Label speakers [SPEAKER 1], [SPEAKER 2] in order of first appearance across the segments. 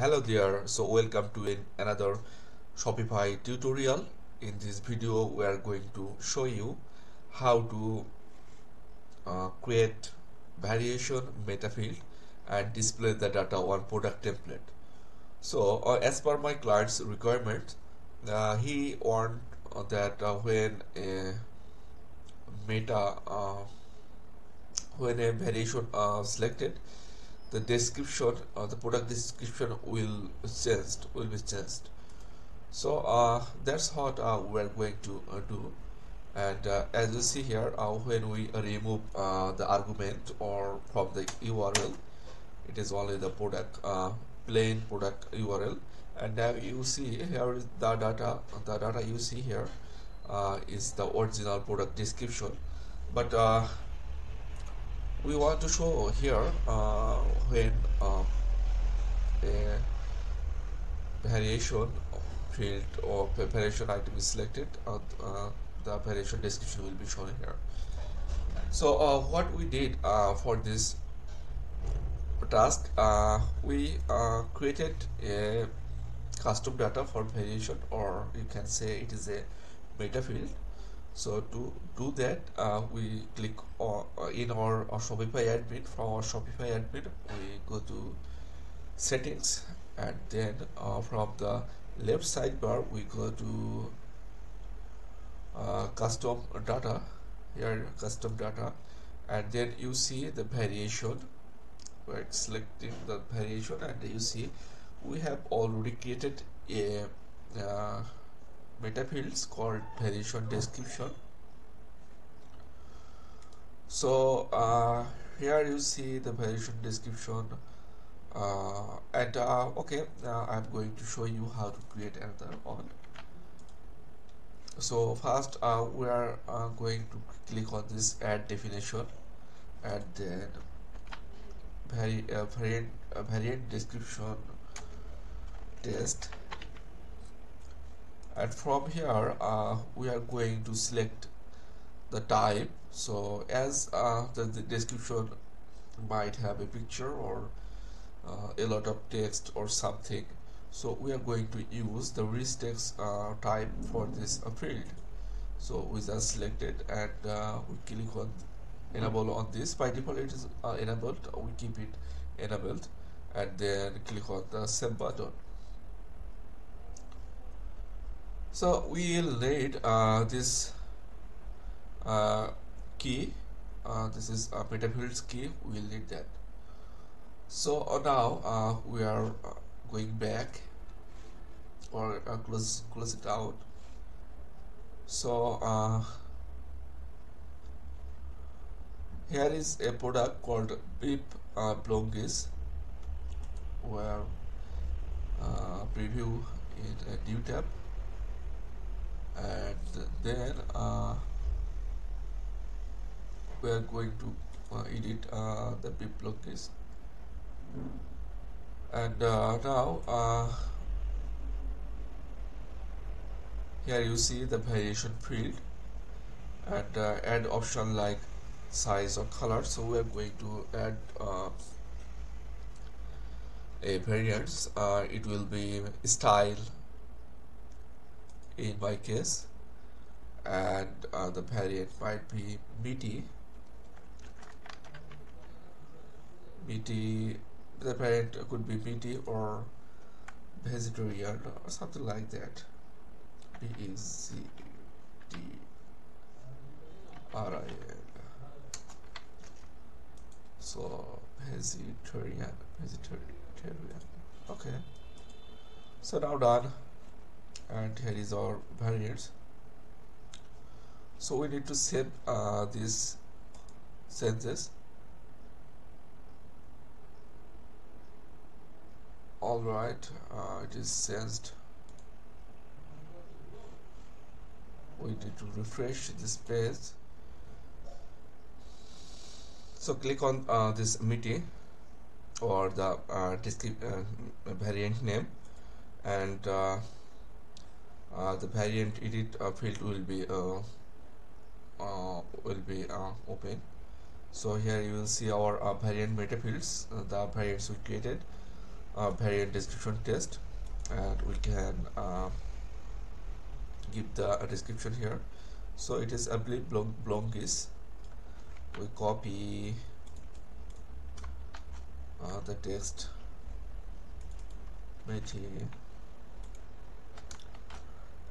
[SPEAKER 1] hello there so welcome to an, another shopify tutorial. In this video we are going to show you how to uh, create variation meta field and display the data on product template. So uh, as per my client's requirement uh, he want that uh, when a meta uh, when a variation uh, selected the description uh, the product description will changed will be changed. So uh, that's what uh, we're going to uh, do. And uh, as you see here uh, when we remove uh, the argument or from the URL it is only the product plain product URL and now you see here is the data the data you see here is the original product description. But we want to show here uh, when uh, a variation field or variation item is selected uh, the variation description will be shown here. So uh, what we did uh, for this task uh, we created a custom data for variation or you can say it is a meta field so to do that uh, we click on, uh, in our, our Shopify admin. From our Shopify admin we go to settings and then uh, from the left sidebar we go to uh, custom data. Here custom data. And then you see the variation. We're selecting the variation and you see we have already created a uh, meta fields called variation description. So uh, here you see the variation description uh, and uh, okay now I'm going to show you how to create another one. So first uh, we are uh, going to click on this add definition and then vari uh, variant variant description test and from here uh, we are going to select the type. So as uh, the, the, description might have a picture or uh, a lot of text or something. So we are going to use the rich text uh, type for this uh, field. So we just select it and uh, we click on enable on this. By default it is enabled. We keep it enabled. And then click on the save button so we'll need uh, this uh, key uh, this is a metafields key. We'll need that. So uh, now uh, we are uh, going back or close close it out. So here is a product called Beep uh, Bolognese where preview in a new tab and then uh, we are going to uh, edit uh, the pip location and uh, now uh, here you see the variation field and uh, add option like size or color. So we are going to add a variance. It will be style in my case and uh, the variant might be meaty. Meaty the variant could be meaty or vegetarian or something like that. B E Z D R I N so vegetarian vegetarian okay. So now done and here is our variants. So we need to save uh, these senses alright uh, it is sensed. We need to refresh this page. So click on uh, this meaty or the uh, uh, variant name and uh, the variant edit uh, field will be uh, uh will be uh, open. So here you will see our variant meta fields. The variants we created uh, variant description test. And we can uh, give the description here. So it is apply blong blongis. We copy uh, the text material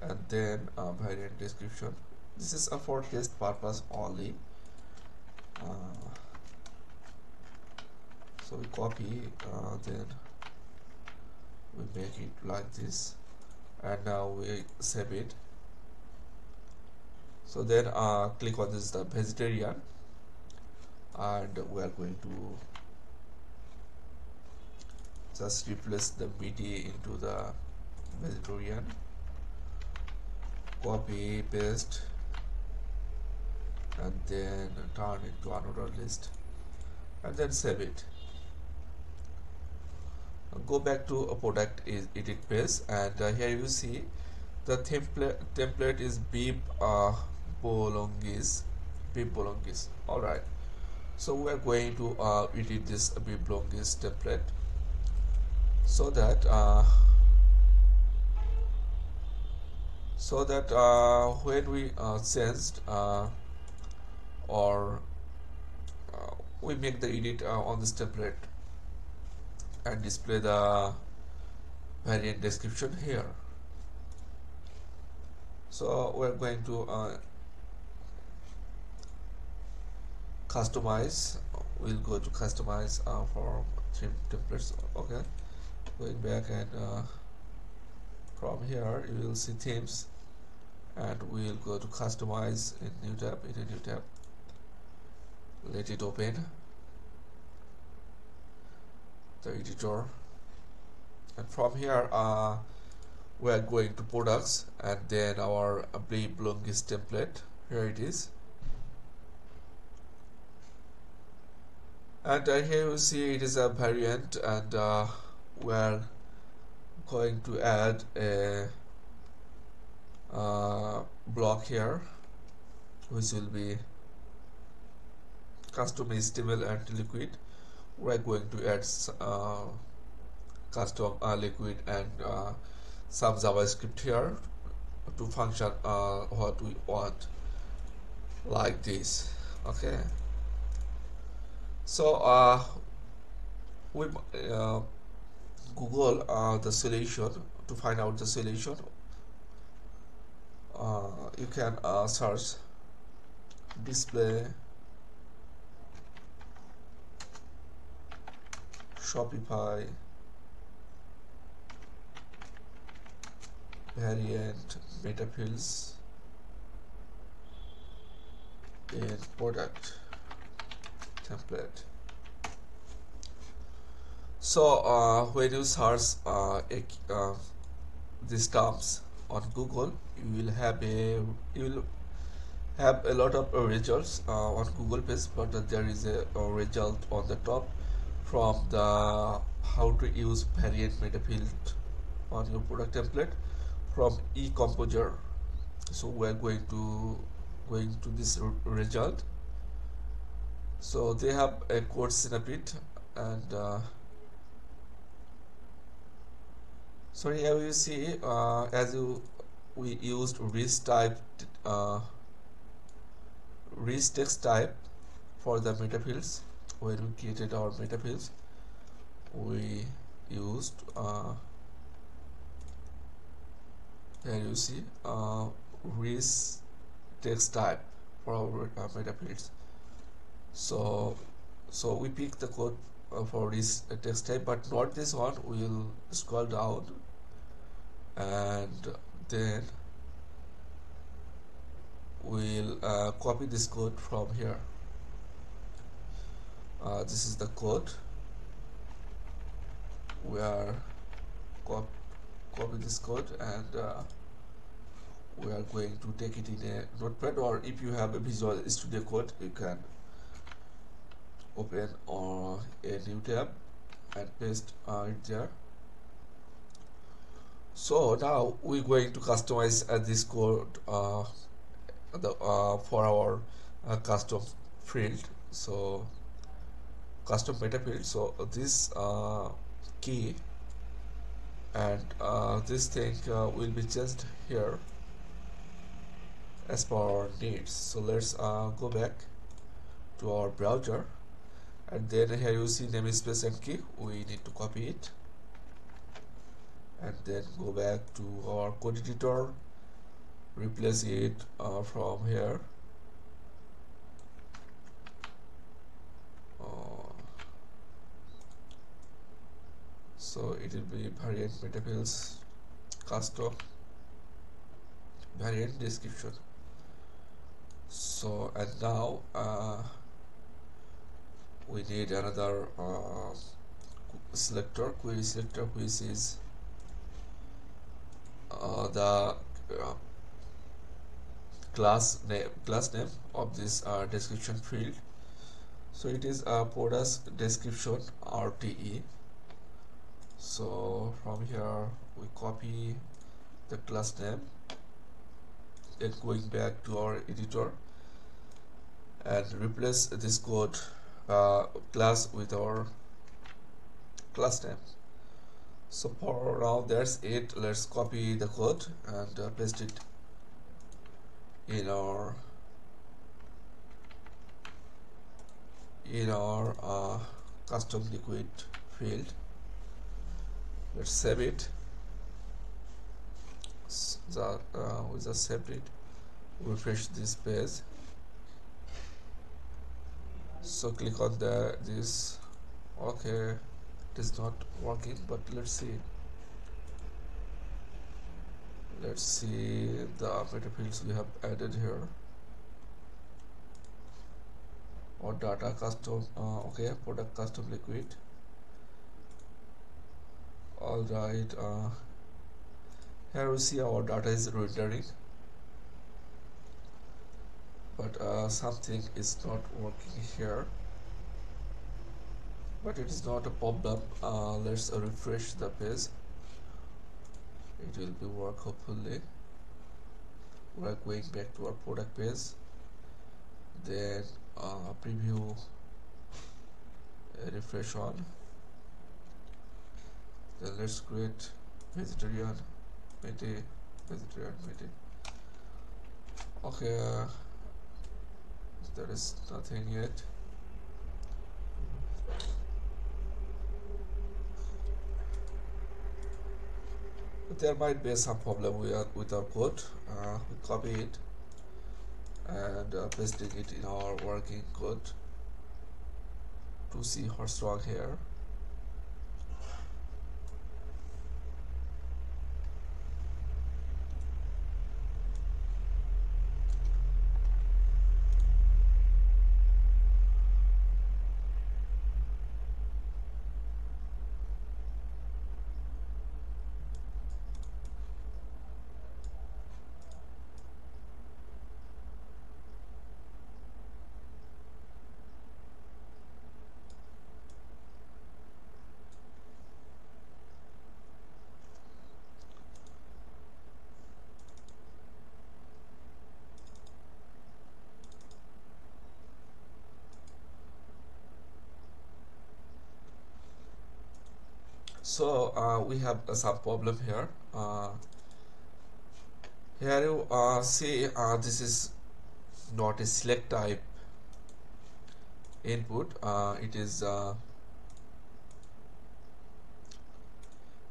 [SPEAKER 1] and then uh, variant description. This is a for test purpose only. Uh, so we copy uh, then we make it like this. And now we save it. So then uh, click on this the vegetarian. And we are going to just replace the meaty into the vegetarian copy paste and then turn it to another list and then save it. Go back to a product is edit page and uh, here you see the template template is beef uh, bolognese beef bolognese all right. So we are going to uh, edit this beef bolognese template so that uh, so that uh, when we uh, changed uh, or uh, we make the edit uh, on this template and display the variant description here. So we're going to uh, customize we'll go to customize for three templates okay? Going back and from here you will see themes and we'll go to customize in new tab in a new tab. Let it open. The editor and from here uh, we are going to products and then our Beef Bolognese template. Here it is. And uh, here you see it is a variant and uh, we're going to add a uh, block here which will be custom HTML and liquid. We're going to add uh, custom uh, liquid and uh, some JavaScript here to function uh, what we want like this okay? So uh, we uh, Google uh, the solution to find out the solution you can uh, search display Shopify variant meta fields in product template. So uh, when you search uh, uh, these terms on Google you will have a you will have a lot of results uh, on Google page but there is a, a result on the top from the how to use variant meta field on your product template from eComposer. So we're going to going to this result. So they have a code snippet and uh, so here you see uh, as you we used rich type uh, rich text type for the meta fields when we created our meta fields we used uh, here you see uh, rich text type for our uh, meta fields so so we pick the code uh, for this text type but not this one. We'll scroll down and then we'll uh, copy this code from here. Uh, this is the code. We are cop copy this code and uh, we are going to take it in a notepad or if you have a visual studio code you can open or a new tab and paste uh, it there so now we're going to customize uh, this code uh, the, uh, for our uh, custom field. So custom meta field. So this uh, key and uh, this thing uh, will be just here as per our needs. So let's go back to our browser. And then here you see namespace and key. We need to copy it and then go back to our code editor replace it uh, from here. Uh, so it will be variant metafields custom variant description. So and now uh, we need another uh, selector query selector which is uh, the uh, class name class name of this uh, description field. So it is a PODAS description RTE so from here we copy the class name then going back to our editor and replace this code uh, class with our class name so for now that's it. Let's copy the code and uh, paste it in our in our uh, custom liquid field. Let's save it. The uh, we just saved it. Refresh this page. So click on the this. Okay is not working but let's see. Let's see the meta fields we have added here. Or data custom uh, okay product custom liquid. All right uh, here we see our data is rendering. But uh, something is not working here but it is not a problem uh, let's refresh the page. It will be work hopefully. We're going back to our product page. Then uh, preview refresh on. Then let's create vegetarian mete vegetarian mete okay uh, there is nothing yet there might be some problem with our, with our code. Uh, we copy it and uh, pasting it in our working code to see what's wrong here so uh, we have uh, some problem here. Uh, here you uh, see uh, this is not a select type input. Uh, it is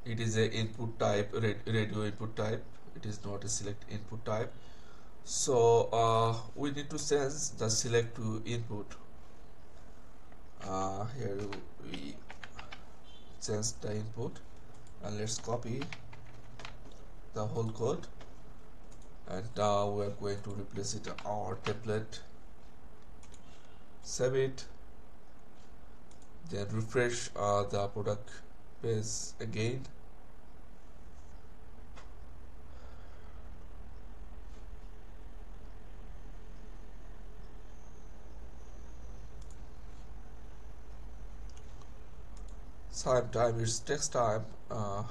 [SPEAKER 1] it is a input type radio input type. It is not a select input type. So we need to sense the select to input. Here we change the input and let's copy the whole code and now we're going to replace it our template. Save it then refresh uh, the product page again Time time is takes time. Uh,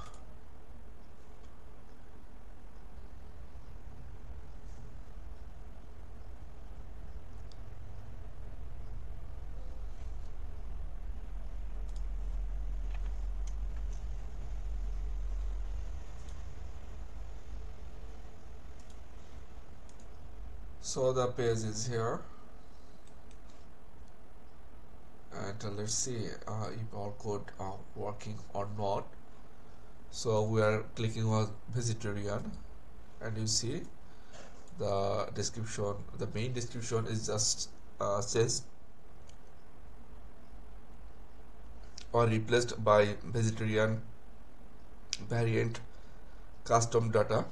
[SPEAKER 1] so the page is here let's see uh, if our code are working or not. So we are clicking on vegetarian and you see the description the main description is just uh, says or replaced by vegetarian variant custom data.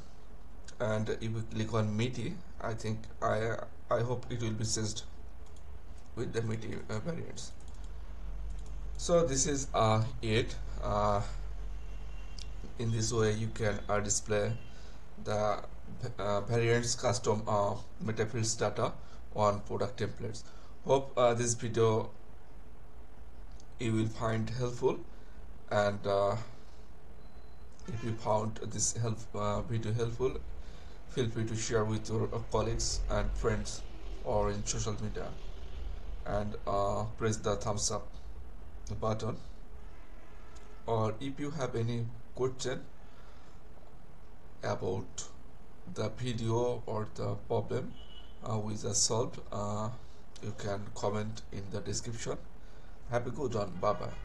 [SPEAKER 1] And if we click on meaty I think I I hope it will be synced with the meaty uh, variants so this is uh, it uh, in this way you can uh, display the uh, variants custom uh, metafields data on product templates. Hope uh, this video you will find helpful and uh, if you found this help video helpful feel free to share with your colleagues and friends or in social media. And press the thumbs up button or if you have any question about the video or the problem uh, we just solved uh, you can comment in the description happy good one bye bye